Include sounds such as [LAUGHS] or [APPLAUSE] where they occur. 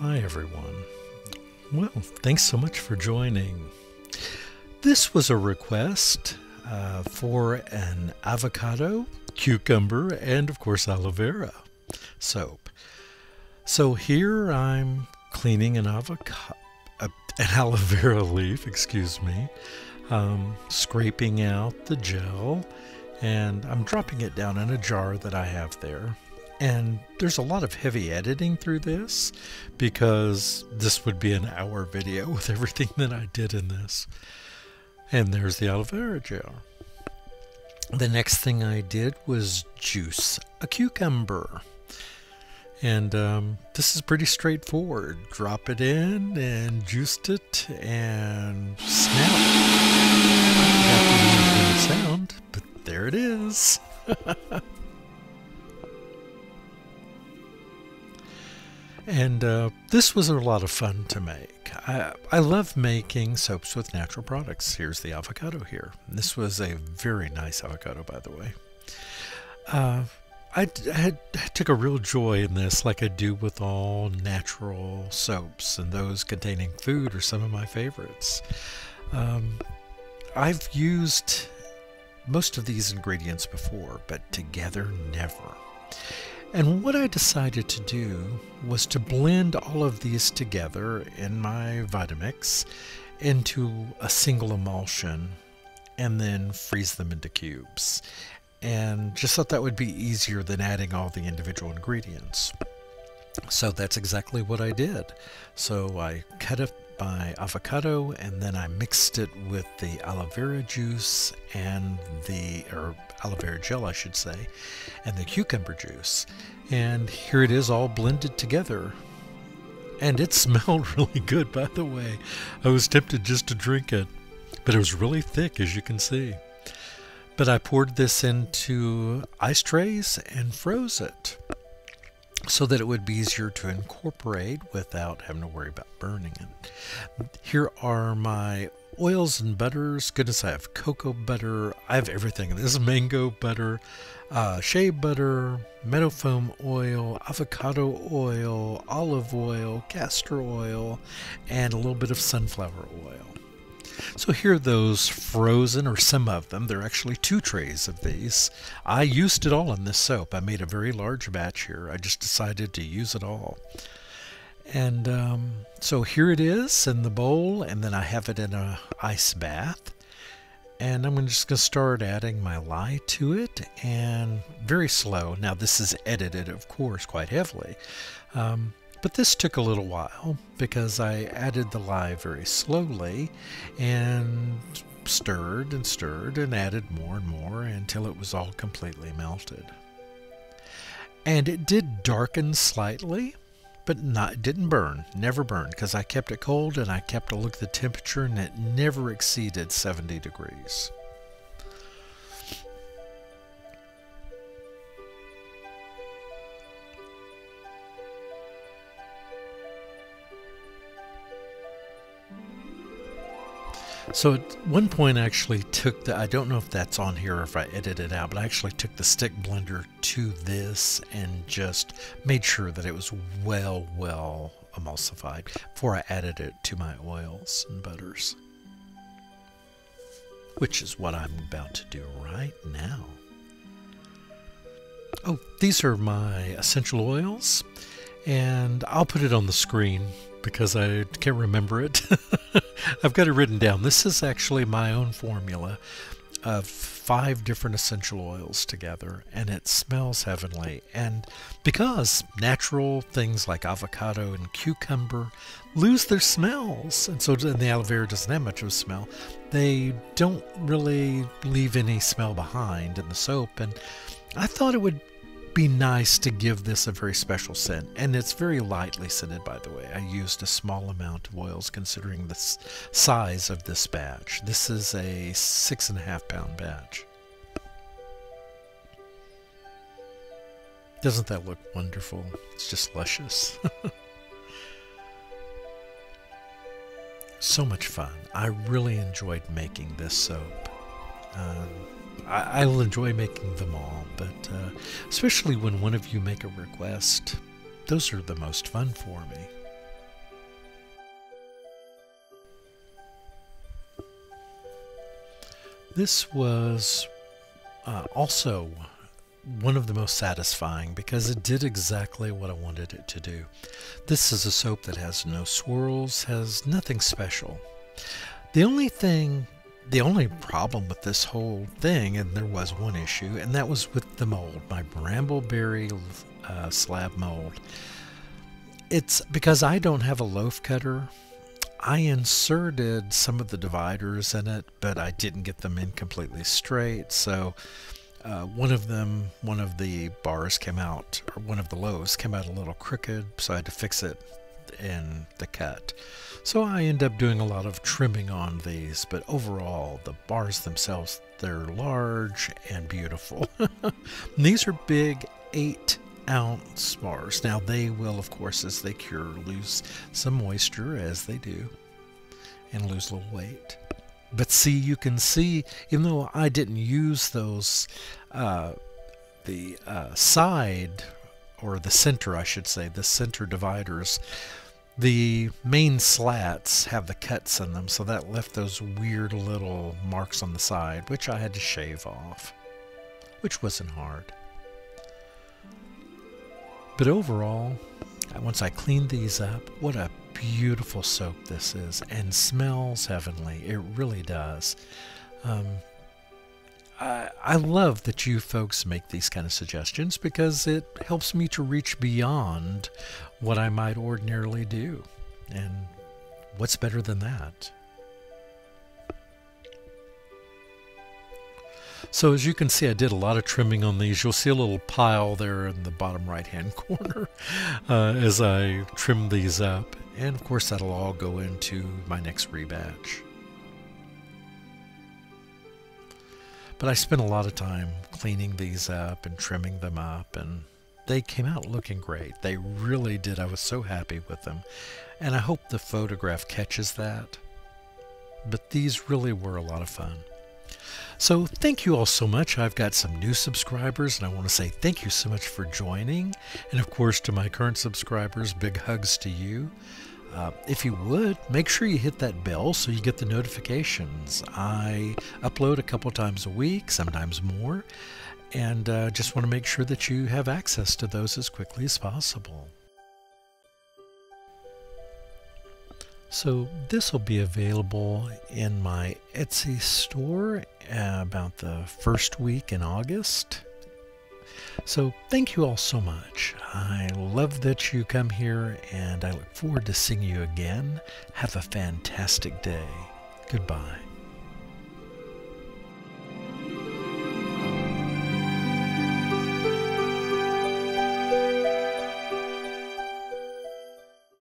Hi, everyone. Well, thanks so much for joining. This was a request uh, for an avocado, cucumber, and of course, aloe vera soap. So here I'm cleaning an avocado, an [LAUGHS] aloe vera leaf, excuse me, um, scraping out the gel, and I'm dropping it down in a jar that I have there. And there's a lot of heavy editing through this because this would be an hour video with everything that I did in this. And there's the aloe vera jar. The next thing I did was juice a cucumber. And um, this is pretty straightforward. Drop it in and juiced it and snap. The sound, but there it is. [LAUGHS] and uh, this was a lot of fun to make. I, I love making soaps with natural products. Here's the avocado here. This was a very nice avocado, by the way. Uh, I, had, I took a real joy in this, like I do with all natural soaps, and those containing food are some of my favorites. Um, I've used most of these ingredients before, but together never. And what I decided to do was to blend all of these together in my Vitamix into a single emulsion and then freeze them into cubes. And just thought that would be easier than adding all the individual ingredients. So that's exactly what I did. So I cut up my avocado and then I mixed it with the aloe vera juice and the, or aloe vera gel, I should say, and the cucumber juice. And here it is all blended together. And it [LAUGHS] smelled really good, by the way. I was tempted just to drink it, but it was really thick, as you can see. But I poured this into ice trays and froze it so that it would be easier to incorporate without having to worry about burning it. Here are my oils and butters. Goodness, I have cocoa butter. I have everything. This is mango butter, uh, shea butter, meadow foam oil, avocado oil, olive oil, castor oil, and a little bit of sunflower oil. So here are those frozen, or some of them. There are actually two trays of these. I used it all in this soap. I made a very large batch here. I just decided to use it all. And um, so here it is in the bowl, and then I have it in a ice bath. And I'm just going to start adding my lye to it, and very slow. Now this is edited, of course, quite heavily. Um, but this took a little while because I added the lye very slowly and stirred and stirred and added more and more until it was all completely melted. And it did darken slightly, but not it didn't burn, never burned because I kept it cold and I kept a look at the temperature and it never exceeded 70 degrees. So at one point I actually took the, I don't know if that's on here or if I edited it out, but I actually took the stick blender to this and just made sure that it was well, well emulsified before I added it to my oils and butters. Which is what I'm about to do right now. Oh, these are my essential oils, and I'll put it on the screen because I can't remember it. [LAUGHS] I've got it written down. This is actually my own formula of five different essential oils together, and it smells heavenly. And because natural things like avocado and cucumber lose their smells, and so and the aloe vera doesn't have much of a smell, they don't really leave any smell behind in the soap. And I thought it would be nice to give this a very special scent. And it's very lightly scented, by the way. I used a small amount of oils considering the size of this batch. This is a six and a half pound batch. Doesn't that look wonderful? It's just luscious. [LAUGHS] so much fun. I really enjoyed making this soap. Um, I, will enjoy making them all, but uh, especially when one of you make a request, those are the most fun for me. This was uh, also one of the most satisfying because it did exactly what I wanted it to do. This is a soap that has no swirls, has nothing special. The only thing the only problem with this whole thing, and there was one issue, and that was with the mold, my brambleberry uh, slab mold. It's because I don't have a loaf cutter. I inserted some of the dividers in it, but I didn't get them in completely straight. So uh, one of them, one of the bars came out, or one of the loaves came out a little crooked, so I had to fix it in the cut. So I end up doing a lot of trimming on these, but overall, the bars themselves, they're large and beautiful. [LAUGHS] these are big 8 ounce bars. Now, they will, of course, as they cure, lose some moisture, as they do, and lose a little weight. But see, you can see, even though I didn't use those, uh, the uh, side, or the center, I should say, the center dividers, the main slats have the cuts in them, so that left those weird little marks on the side, which I had to shave off, which wasn't hard. But overall, once I cleaned these up, what a beautiful soap this is and smells heavenly. It really does. Um, I, love that you folks make these kind of suggestions because it helps me to reach beyond what I might ordinarily do. And what's better than that? So as you can see, I did a lot of trimming on these. You'll see a little pile there in the bottom right-hand [LAUGHS] corner uh, as I trim these up. And of course, that'll all go into my next rebatch. But I spent a lot of time cleaning these up and trimming them up, and they came out looking great. They really did. I was so happy with them. And I hope the photograph catches that. But these really were a lot of fun. So thank you all so much. I've got some new subscribers, and I want to say thank you so much for joining. And of course, to my current subscribers, big hugs to you. Uh, if you would, make sure you hit that bell so you get the notifications. I upload a couple times a week, sometimes more, and uh, just want to make sure that you have access to those as quickly as possible. So this will be available in my Etsy store uh, about the first week in August. So thank you all so much. I love that you come here and I look forward to seeing you again. Have a fantastic day. Goodbye.